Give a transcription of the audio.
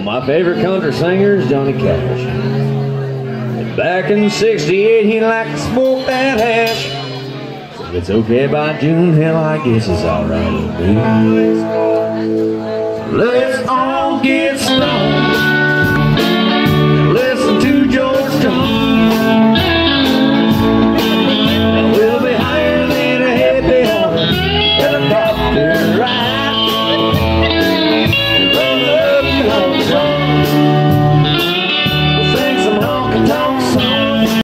my favorite country singer is Johnny Cash. Back in 68, he liked to smoke that hash. So it's okay by June, hell, I guess it's alright with me. Let's all get started.